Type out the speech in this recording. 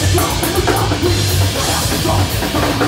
We got the go, We got the go,